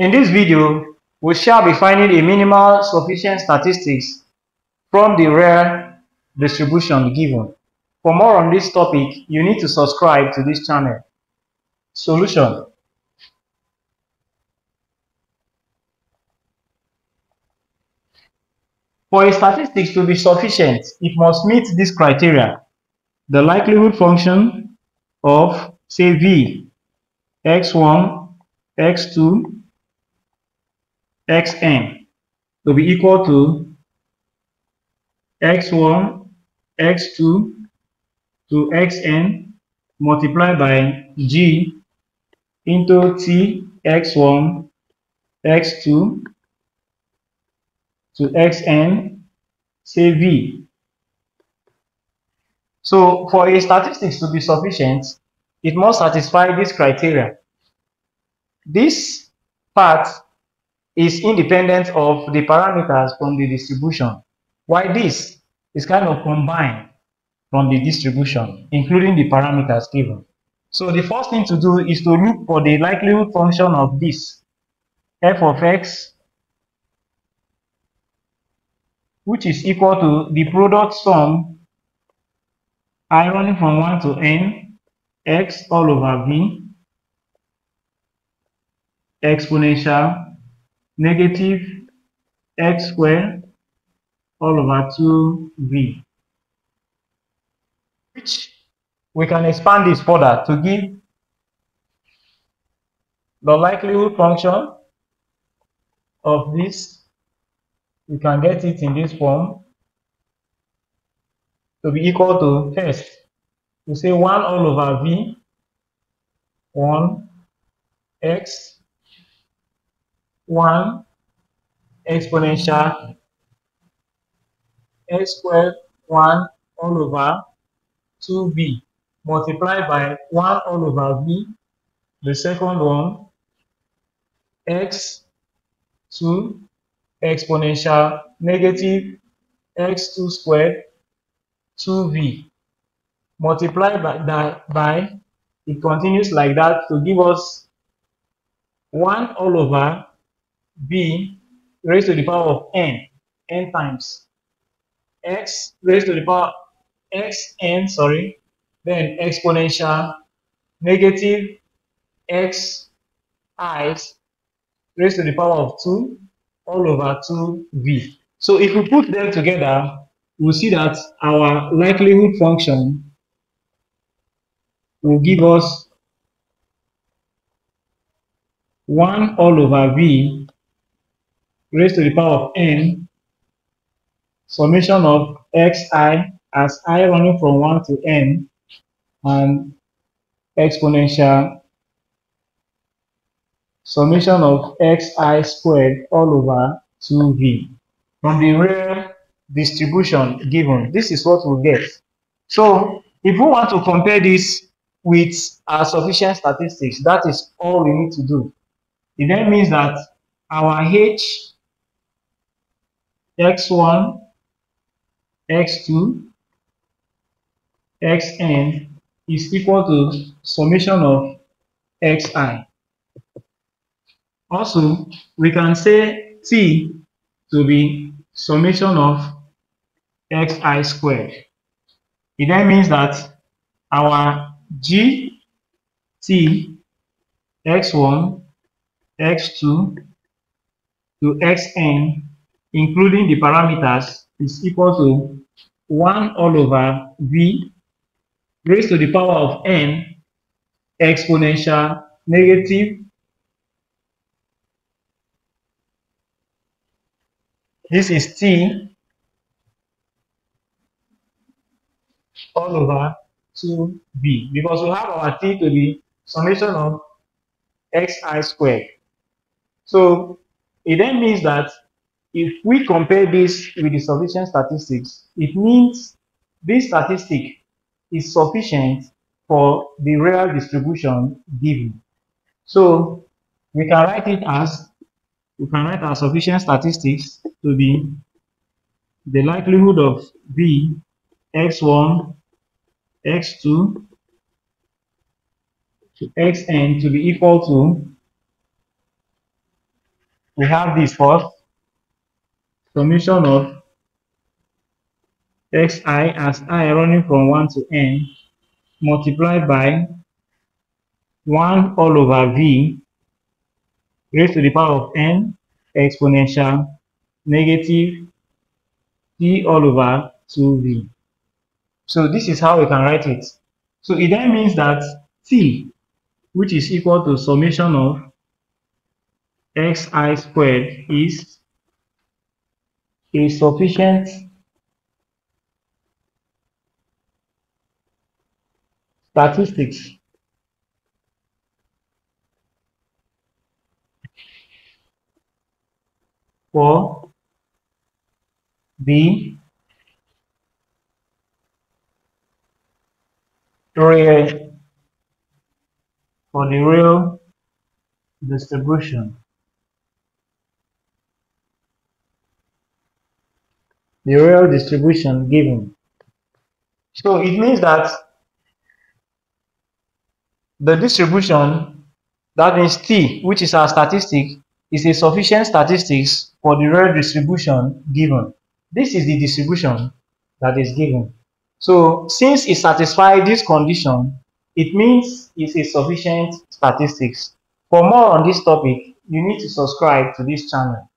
In this video, we shall be finding a minimal sufficient statistics from the Rayleigh distribution given. For more on this topic, you need to subscribe to this channel. Solution. For a statistics to be sufficient, it must meet this criteria. The likelihood function of, say, v, x1, x2, xn will be equal to x1, x2 to xn multiplied by g into t x1, x2 to xn, say v. So for a statistics to be sufficient, it must satisfy this criteria. This part is independent of the parameters from the distribution, Why this? Is kind of combined from the distribution, including the parameters given. So the first thing to do is to look for the likelihood function of this, f of x, which is equal to the product sum i running from 1 to n, x all over v, exponential negative x squared all over 2v which? We can expand this further to give the likelihood function of this. We can get it in this form to be equal to first we say 1 all over v 1 x 1 exponential x squared 1 all over 2b multiplied by 1 all over v, the second one, x 2 exponential negative x2 squared 2v multiplied by, that, by it continues like that to give us 1 all over b raised to the power of n, n times x raised to the power x n, sorry, then exponential negative x i's raised to the power of 2 all over 2v. So if we put them together, we'll see that our likelihood function will give us 1 all over v raised to the power of n summation of xi as i running from 1 to n and exponential summation of xi squared all over 2v from the Rayleigh distribution given this is what we'll get. So if we want to compare this with our sufficient statistics that is all we need to do. It then means that our h x1, x2, xn is equal to summation of xi. Also, we can say t to be summation of xi squared. It then means that our g t x1, x2 to xn including the parameters is equal to 1 all over v raised to the power of n exponential negative this is t all over 2b because we have our t to the summation of xi squared. So it then means that if we compare this with the sufficient statistics, it means this statistic is sufficient for the Rayleigh distribution given. So we can write it as we can write our sufficient statistics to be the likelihood of b x1 x2 to xn to be equal to we have this first summation of xi as i running from 1 to n multiplied by 1 all over v raised to the power of n exponential negative p all over 2v. So this is how we can write it. So it then means that t, which is equal to summation of xi squared is a sufficient statistics. For the Rayleigh for the Rayleigh distribution the Rayleigh distribution given so it means that the distribution that means t which is our statistic is a sufficient statistics for the Rayleigh distribution given. This is the distribution that is given. So since it satisfies this condition, it means it's a sufficient statistics. For more on this topic, you need to subscribe to this channel.